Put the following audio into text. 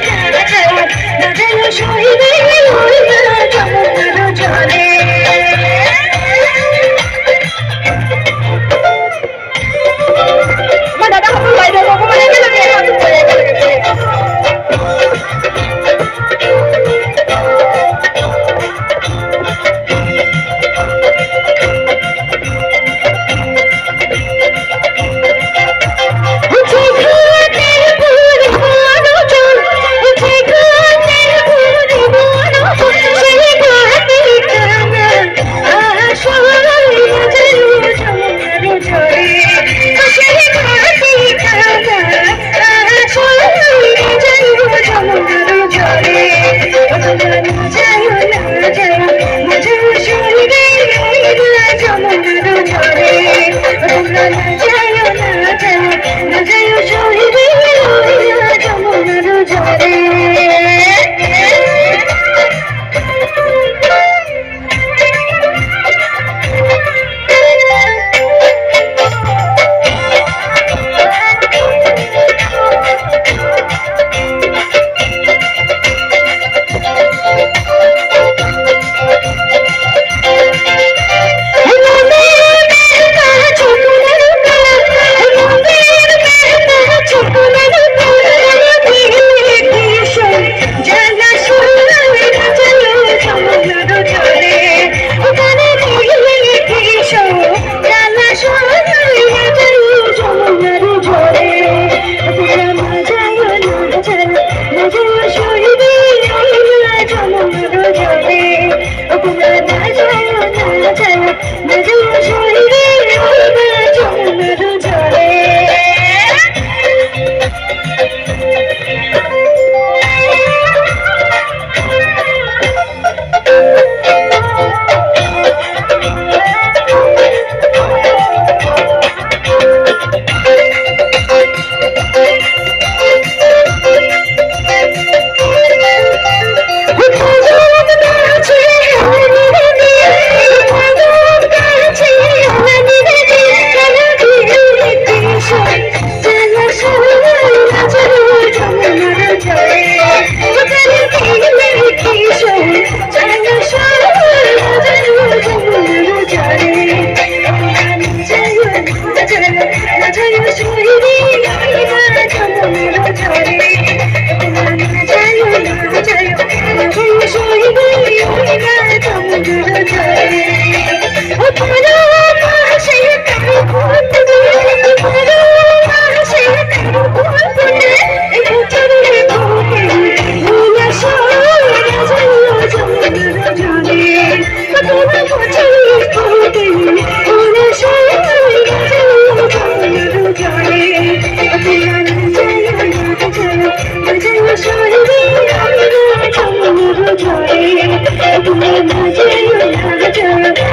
I'm. I'm not going to be able तुम्हें मुझे ना बचा